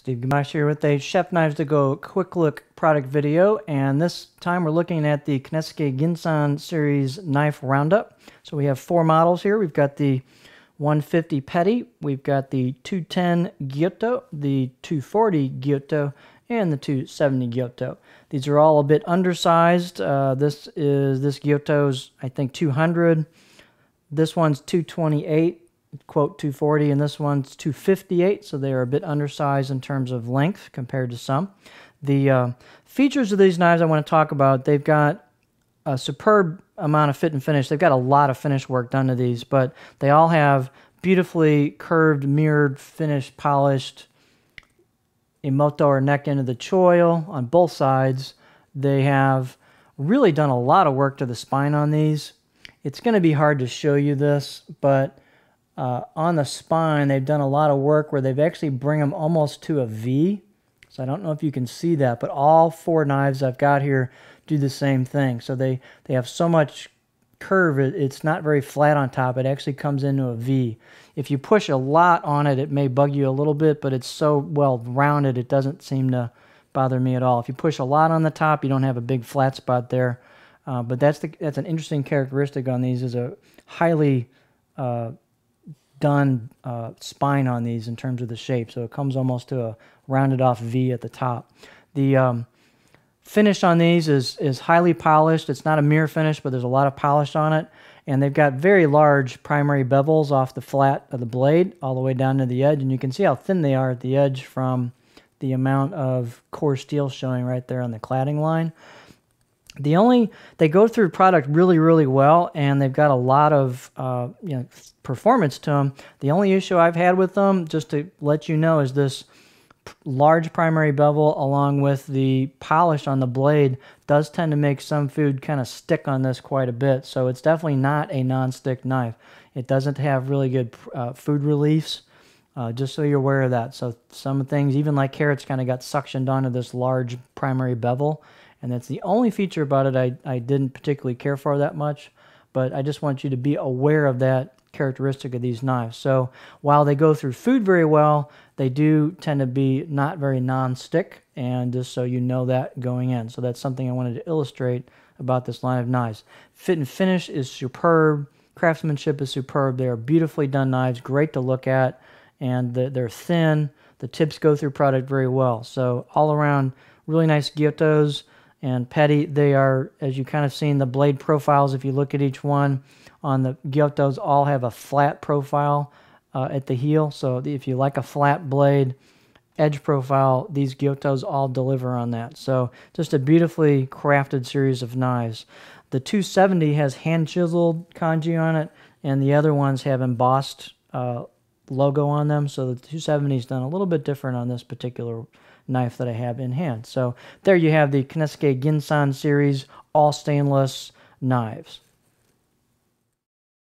Steve Gamache here with a Chef Knives to Go quick look product video and this time we're looking at the Konosuke Ginsan series knife roundup. So we have four models here. We've got the 150 Petty, we've got the 210 Gyuto, the 240 Gyuto, and the 270 Gyuto. These are all a bit undersized. Uh, this is this Gyuto's I think 200. This one's 228 quote 240 and this one's 258 so they are a bit undersized in terms of length compared to some. The uh, features of these knives i want to talk about they've got a superb amount of fit and finish. They've got a lot of finish work done to these but they all have beautifully curved mirrored finished polished emoto or neck end of the choil on both sides. They have really done a lot of work to the spine on these. It's going to be hard to show you this but uh, on the spine, they've done a lot of work where they've actually bring them almost to a V. So I don't know if you can see that, but all four knives I've got here do the same thing. So they, they have so much curve, it, it's not very flat on top. It actually comes into a V. If you push a lot on it, it may bug you a little bit, but it's so well rounded, it doesn't seem to bother me at all. If you push a lot on the top, you don't have a big flat spot there. Uh, but that's the that's an interesting characteristic on these is a highly uh, done uh, spine on these in terms of the shape. So it comes almost to a rounded off V at the top. The um, finish on these is, is highly polished. It's not a mirror finish, but there's a lot of polish on it. And they've got very large primary bevels off the flat of the blade all the way down to the edge. And you can see how thin they are at the edge from the amount of core steel showing right there on the cladding line the only they go through product really really well and they've got a lot of uh, you know performance to them the only issue i've had with them just to let you know is this large primary bevel along with the polish on the blade does tend to make some food kind of stick on this quite a bit. So it's definitely not a non-stick knife. It doesn't have really good uh, food reliefs uh, just so you're aware of that. So some things even like carrots kind of got suctioned onto this large primary bevel and that's the only feature about it I, I didn't particularly care for that much, but I just want you to be aware of that characteristic of these knives. So while they go through food very well, they do tend to be not very non-stick, and just so you know that going in. So that's something I wanted to illustrate about this line of knives. Fit and finish is superb. Craftsmanship is superb. They are beautifully done knives, great to look at, and they're thin. The tips go through product very well. So all around, really nice gyutos and petty. They are, as you kind of seen, the blade profiles. If you look at each one on the gyutos, all have a flat profile uh, at the heel. So if you like a flat blade edge profile, these gyutos all deliver on that. So just a beautifully crafted series of knives. The 270 has hand chiseled kanji on it, and the other ones have embossed uh, logo on them. So the 270 is done a little bit different on this particular knife that I have in hand. So there you have the Konosuke Ginsan series all stainless knives.